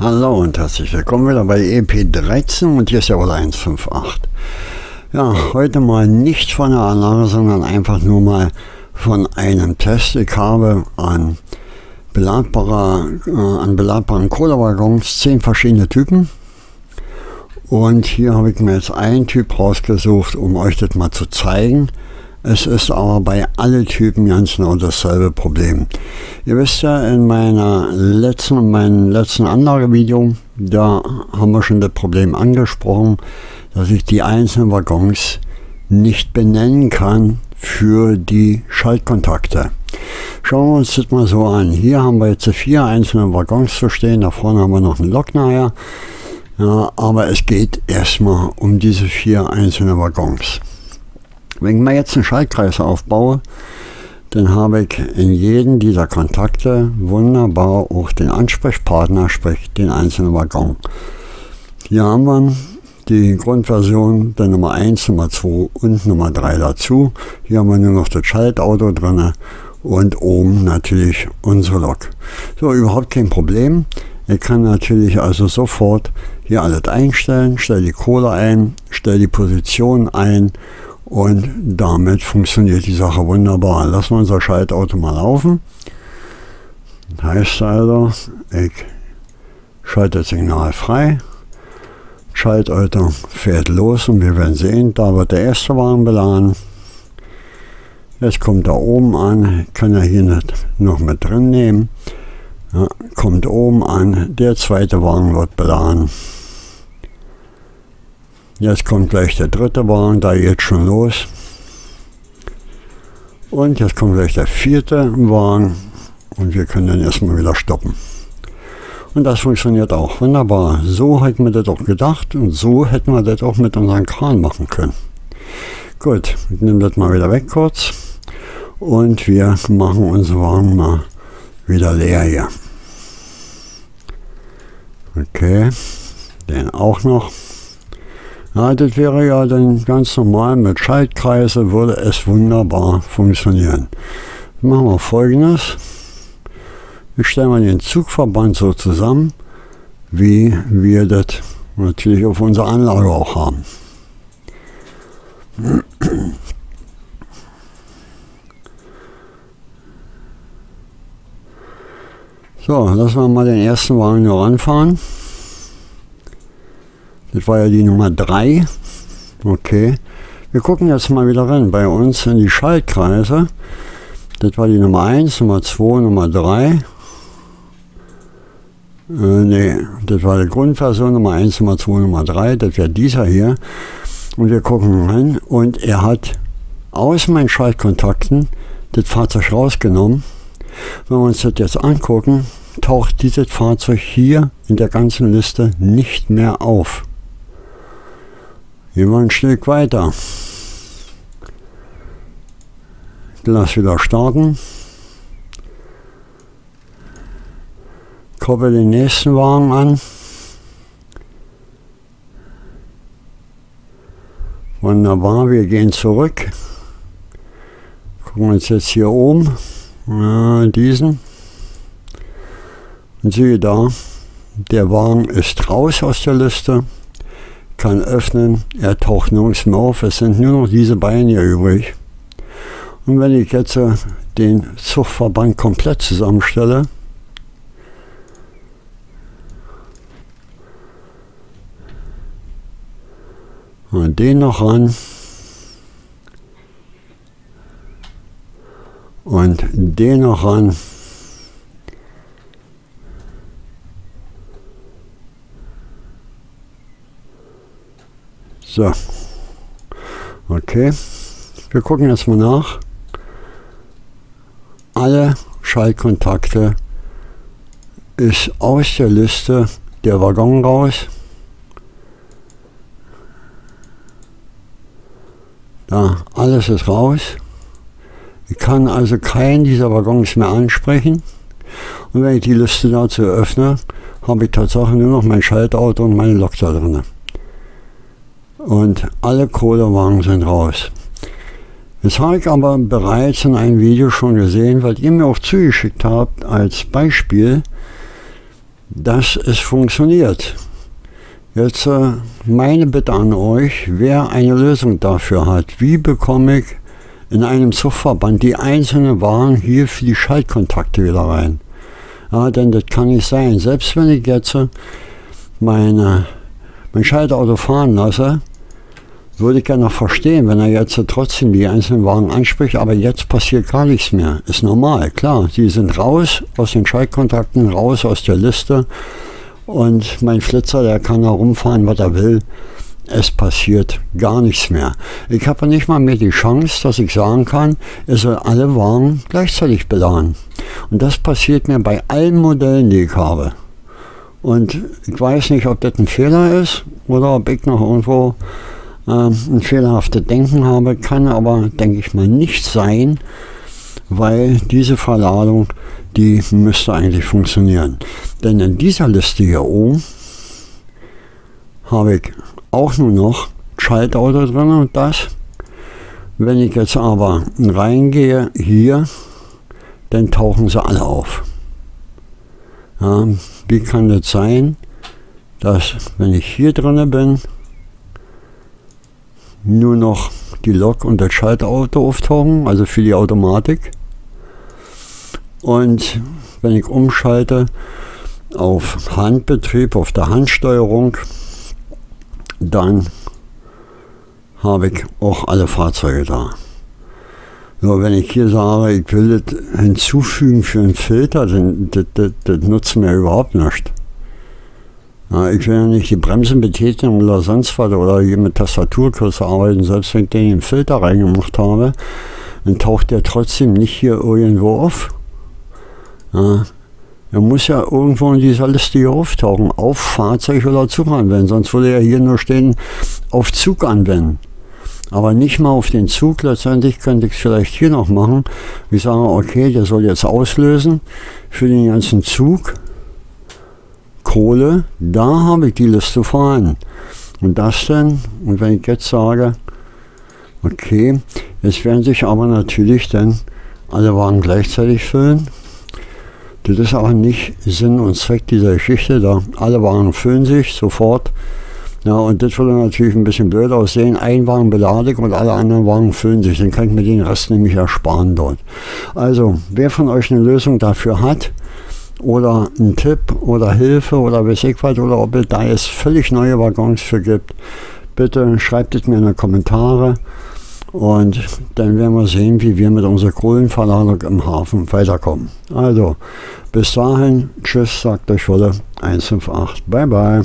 Hallo und herzlich willkommen wieder bei EP13 und hier ist ja wohl 158. Ja, heute mal nicht von der Anlage, sondern einfach nur mal von einem Test. Ich habe an, beladbarer, äh, an beladbaren Kohlewaggons 10 verschiedene Typen. Und hier habe ich mir jetzt einen Typ rausgesucht, um euch das mal zu zeigen. Es ist aber bei allen Typen ganz genau dasselbe Problem. Ihr wisst ja, in meiner letzten, meinem letzten Anlagevideo, da haben wir schon das Problem angesprochen, dass ich die einzelnen Waggons nicht benennen kann für die Schaltkontakte. Schauen wir uns das mal so an. Hier haben wir jetzt vier einzelne Waggons zu stehen. Da vorne haben wir noch einen Lokneier. Ja, aber es geht erstmal um diese vier einzelnen Waggons. Wenn ich mir jetzt einen Schaltkreis aufbaue, dann habe ich in jedem dieser Kontakte wunderbar auch den Ansprechpartner, sprich den einzelnen Waggon. Hier haben wir die Grundversion der Nummer 1, Nummer 2 und Nummer 3 dazu. Hier haben wir nur noch das Schaltauto drin und oben natürlich unsere Lok. So, überhaupt kein Problem. Ich kann natürlich also sofort hier alles einstellen, stelle die Kohle ein, stelle die Position ein und damit funktioniert die Sache wunderbar. Lassen wir unser Schaltauto mal laufen. Heißt also, ich schalte das Signal frei. Schaltauto fährt los und wir werden sehen, da wird der erste Wagen beladen. Jetzt kommt da oben an, kann ja hier nicht noch mit drin nehmen. Ja, kommt oben an, der zweite Wagen wird beladen. Jetzt kommt gleich der dritte Wagen, da geht schon los. Und jetzt kommt gleich der vierte Wagen und wir können dann erstmal wieder stoppen. Und das funktioniert auch wunderbar. So hätten wir das auch gedacht und so hätten wir das auch mit unserem Kran machen können. Gut, ich nehme das mal wieder weg kurz und wir machen unseren Wagen mal wieder leer hier. Okay, den auch noch. Ja, das wäre ja dann ganz normal mit Schaltkreise, würde es wunderbar funktionieren. machen wir folgendes. Ich stelle mal den Zugverband so zusammen, wie wir das natürlich auf unserer Anlage auch haben. So, lassen wir mal den ersten Wagen hier ranfahren. Das war ja die Nummer 3. Okay. Wir gucken jetzt mal wieder rein bei uns in die Schaltkreise. Das war die Nummer 1, Nummer 2, Nummer 3. Äh, ne, das war die Grundversion Nummer 1, Nummer 2, Nummer 3. Das wäre dieser hier. Und wir gucken rein und er hat aus meinen Schaltkontakten das Fahrzeug rausgenommen. Wenn wir uns das jetzt angucken, taucht dieses Fahrzeug hier in der ganzen Liste nicht mehr auf. Wir ein Stück weiter. Lass wieder starten. Koppel den nächsten Wagen an. Wunderbar, wir gehen zurück. Gucken uns jetzt hier oben, ja, diesen. Und siehe da, der Wagen ist raus aus der Liste kann öffnen, er taucht nirgends mehr auf, es sind nur noch diese Beine hier übrig. Und wenn ich jetzt äh, den Zuchtverband komplett zusammenstelle, und den noch ran und den noch ran So. Okay. Wir gucken jetzt mal nach. Alle Schaltkontakte ist aus der Liste der Waggon raus. Da, alles ist raus. Ich kann also keinen dieser Waggons mehr ansprechen. Und wenn ich die Liste dazu öffne, habe ich tatsächlich nur noch mein Schaltauto und meine Lok da drin und alle Kohlewagen sind raus. Das habe ich aber bereits in einem Video schon gesehen, weil ihr mir auch zugeschickt habt als Beispiel, dass es funktioniert. Jetzt äh, meine Bitte an euch, wer eine Lösung dafür hat, wie bekomme ich in einem Zugverband die einzelnen Waren hier für die Schaltkontakte wieder rein? Ja, denn das kann nicht sein. Selbst wenn ich jetzt meine, mein Schaltauto fahren lasse, würde ich gerne noch verstehen, wenn er jetzt trotzdem die einzelnen Wagen anspricht, aber jetzt passiert gar nichts mehr. Ist normal, klar. Sie sind raus aus den Schaltkontakten, raus aus der Liste und mein Flitzer, der kann da rumfahren, was er will. Es passiert gar nichts mehr. Ich habe nicht mal mehr die Chance, dass ich sagen kann, er soll alle Wagen gleichzeitig beladen. Und das passiert mir bei allen Modellen, die ich habe. Und ich weiß nicht, ob das ein Fehler ist oder ob ich noch irgendwo ein fehlerhaftes Denken habe. Kann aber, denke ich mal, nicht sein, weil diese Verladung, die müsste eigentlich funktionieren. Denn in dieser Liste hier oben habe ich auch nur noch Schaltauto drin und das. Wenn ich jetzt aber reingehe hier, dann tauchen sie alle auf. Ja, wie kann das sein, dass wenn ich hier drin bin, nur noch die Lok und das Schaltauto auftauchen, also für die Automatik. Und wenn ich umschalte auf Handbetrieb, auf der Handsteuerung, dann habe ich auch alle Fahrzeuge da. Nur wenn ich hier sage, ich will das hinzufügen für einen Filter, dann das, das, das nutzt mir überhaupt nichts. Ich will ja nicht die Bremsen betätigen oder sonst was oder hier mit Tastaturkürze arbeiten, selbst wenn ich den Filter reingemacht habe, dann taucht der trotzdem nicht hier irgendwo auf. Ja, er muss ja irgendwo in dieser Liste hier auftauchen, auf Fahrzeug oder Zug anwenden, sonst würde er hier nur stehen, auf Zug anwenden. Aber nicht mal auf den Zug, letztendlich könnte ich es vielleicht hier noch machen. Ich sage, okay, der soll jetzt auslösen für den ganzen Zug. Kohle, da habe ich die Liste vorhanden. Und das denn, und wenn ich jetzt sage, okay, jetzt werden sich aber natürlich dann alle Wagen gleichzeitig füllen, das ist aber nicht Sinn und Zweck dieser Geschichte. Da alle Wagen füllen sich sofort. Ja, und das würde natürlich ein bisschen blöd aussehen. Ein Wagen beladig und alle anderen Wagen füllen sich. Dann kann ich mir den Rest nämlich ersparen dort. Also, wer von euch eine Lösung dafür hat, oder einen Tipp oder Hilfe oder weiß ich was, oder ob es da jetzt völlig neue Waggons für gibt, bitte schreibt es mir in die Kommentare. Und dann werden wir sehen, wie wir mit unserer Kohlenverladung im Hafen weiterkommen. Also, bis dahin, tschüss, sagt euch Wolle 158. Bye, bye.